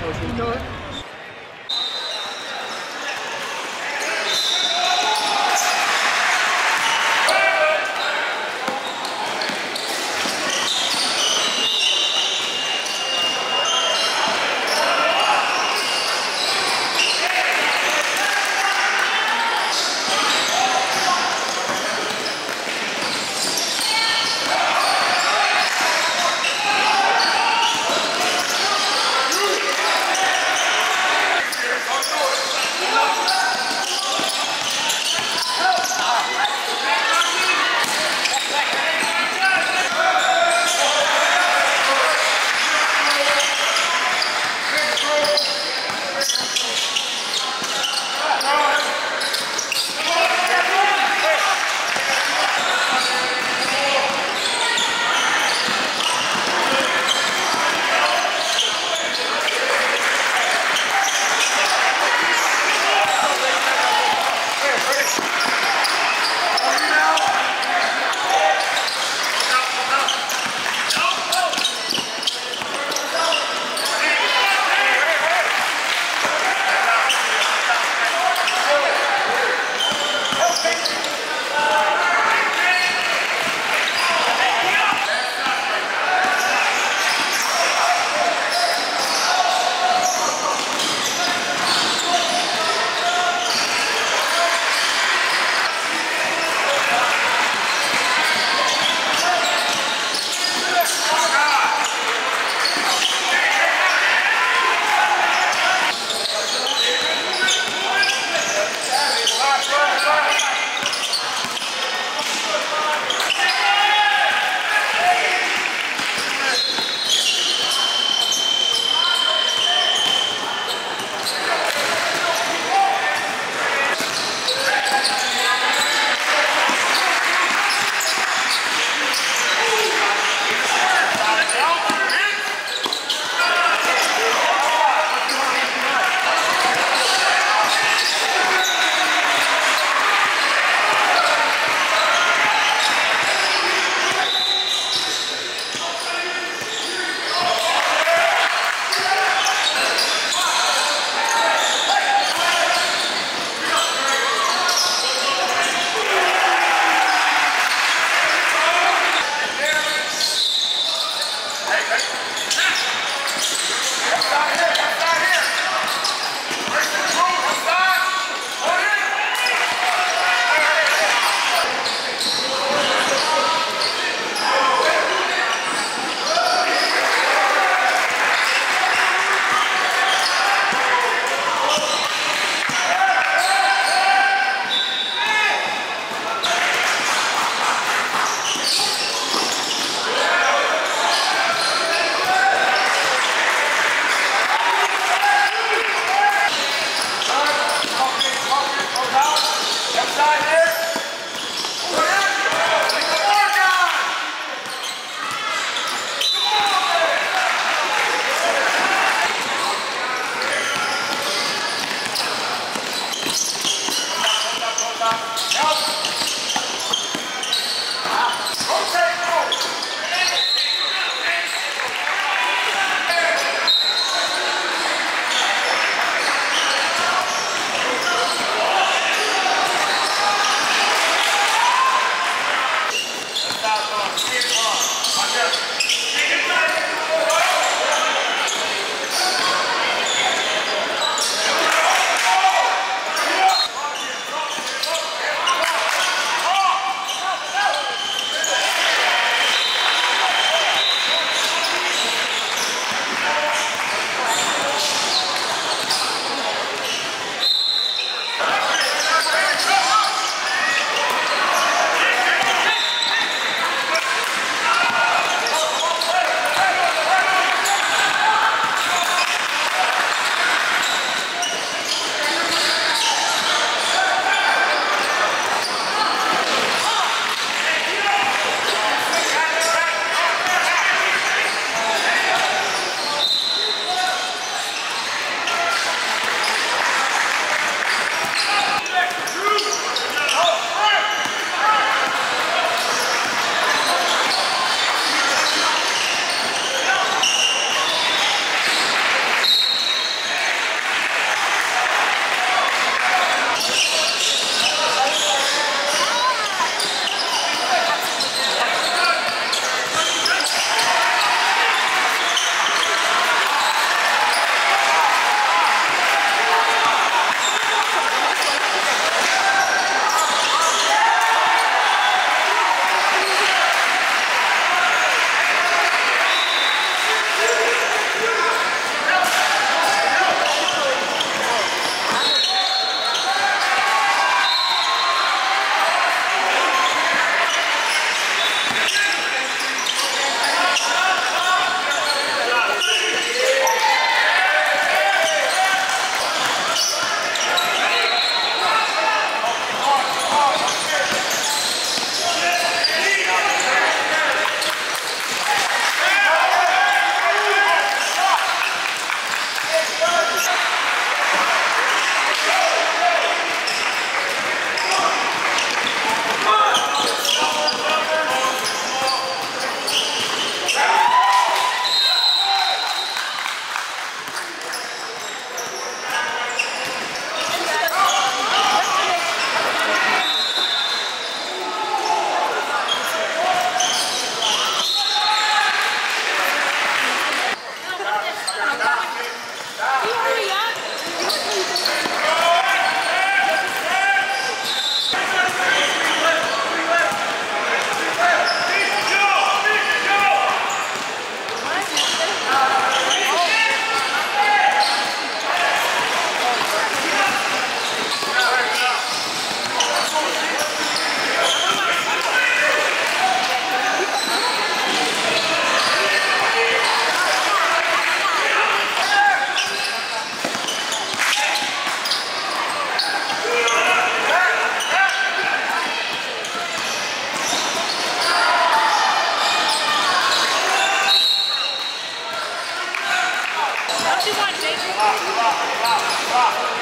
Motion to it. Stop.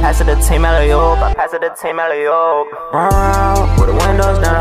Pass it to team out. I pass it to team out. Run around with the windows down.